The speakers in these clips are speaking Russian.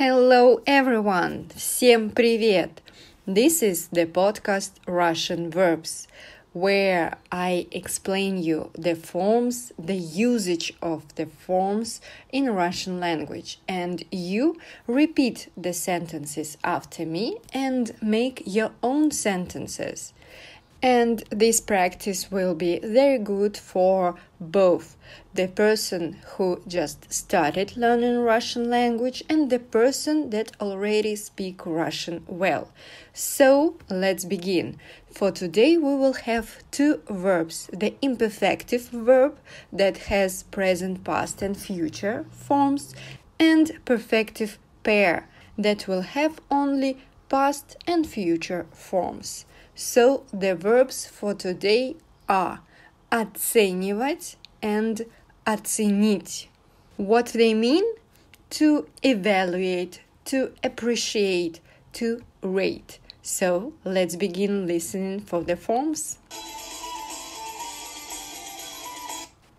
Hello everyone! Всем привет! This is the podcast Russian Verbs, where I explain you the forms, the usage of the forms in Russian language, and you repeat the sentences after me and make your own sentences. And this practice will be very good for both the person who just started learning Russian language and the person that already speak Russian well. So let's begin. For today we will have two verbs, the imperfective verb that has present, past and future forms and perfective pair that will have only past and future forms. So the verbs for today are оценивать and оценить. What they mean? To evaluate, to appreciate, to rate. So let's begin listening for the forms.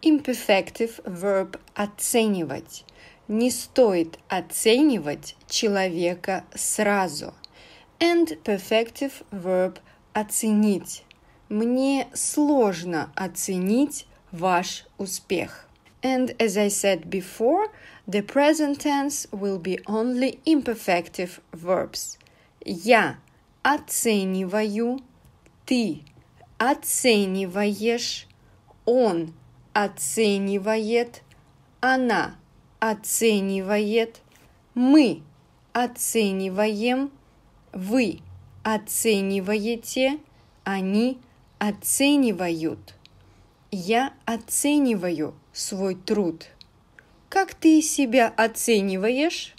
Imperfective verb оценивать. Не стоит оценивать человека сразу. And perfective verb оценить. Мне сложно оценить ваш успех. And as I said before, the present tense will be only imperfective verbs. Я оцениваю, ты оцениваешь, он оценивает, она оценивает, мы оцениваем, вы оцениваете, они оценивают. Я оцениваю свой труд. Как ты себя оцениваешь?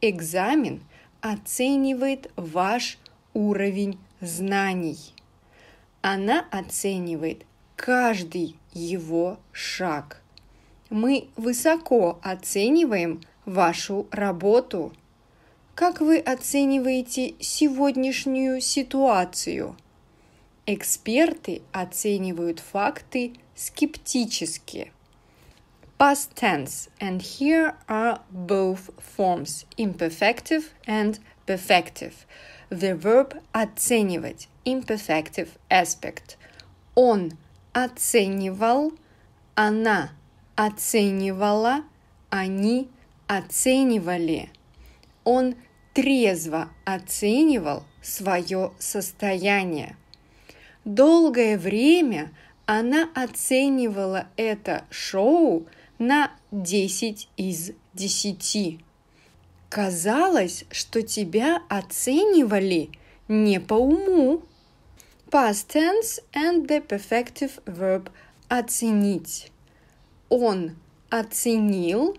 Экзамен оценивает ваш уровень знаний. Она оценивает каждый его шаг. Мы высоко оцениваем вашу работу. Как вы оцениваете сегодняшнюю ситуацию? Эксперты оценивают факты скептически. Past tense, and here are both forms, imperfective and perfective. The verb оценивать, imperfective aspect. Он оценивал, она оценивала, они оценивали. Он трезво оценивал свое состояние. Долгое время она оценивала это шоу на 10 из 10. Казалось, что тебя оценивали не по уму. Past tense and the perfective verb оценить. Он оценил,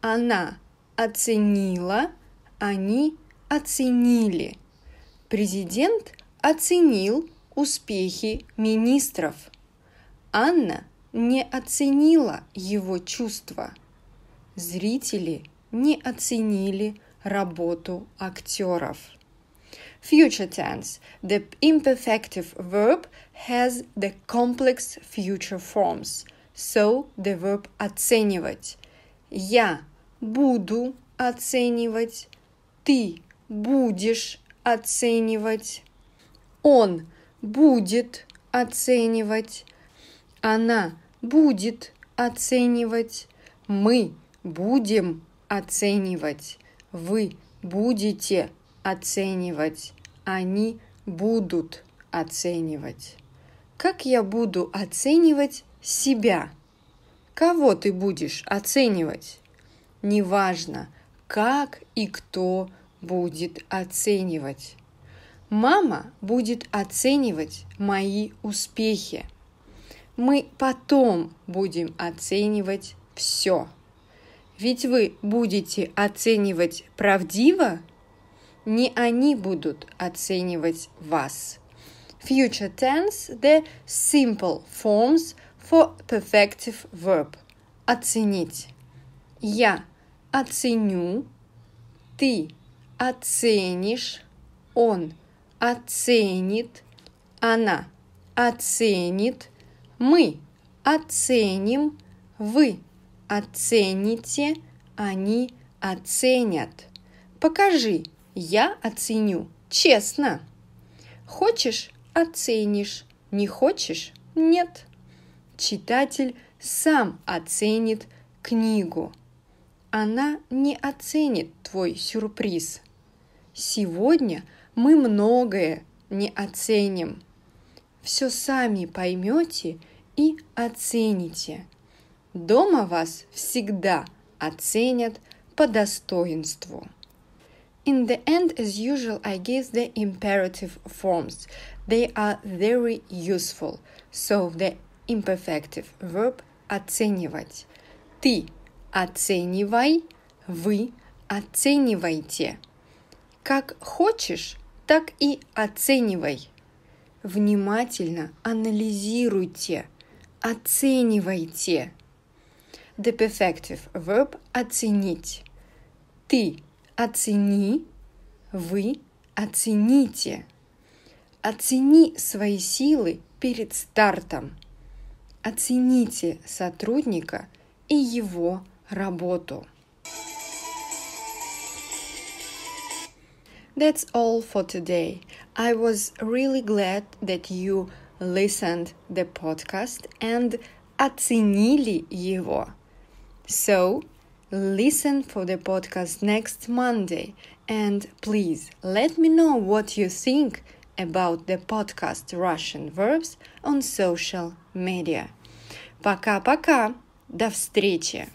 она оценила, они оценили. Президент оценил успехи министров. Анна не оценила его чувства. Зрители не оценили работу актеров. Future tense. The imperfective verb has the complex future forms. So the verb оценивать. Я буду оценивать. Ты будешь оценивать. Он будет оценивать. Она будет оценивать. Мы будем оценивать. Вы будете оценивать. Они будут оценивать. Как я буду оценивать себя? Кого ты будешь оценивать? Неважно, как и кто будет оценивать. Мама будет оценивать мои успехи. Мы потом будем оценивать все. Ведь вы будете оценивать правдиво, не они будут оценивать вас. Future tense – the simple forms for perfective verb. Оценить. Я оценю, ты оценишь, он оценит, она оценит, мы оценим, вы оцените, они оценят. Покажи, я оценю, честно. Хочешь – оценишь, не хочешь – нет. Читатель сам оценит книгу. Она не оценит твой сюрприз. Сегодня мы многое не оценим. Все сами поймете и оцените. Дома вас всегда оценят по достоинству. In the end, as usual, I give the imperative forms. They are very useful. So the imperfective verb оценивать. Ты оценивай, вы оценивайте. Как хочешь, так и оценивай. Внимательно анализируйте, оценивайте. The perfective verb оценить. Ты оцени, вы оцените. Оцени свои силы перед стартом. Оцените сотрудника и его работу. That's all for today. I was really glad that you listened the podcast and оценили его. So, listen for the podcast next Monday and please let me know what you think about the podcast Russian verbs on social media. Пока-пока. До встречи.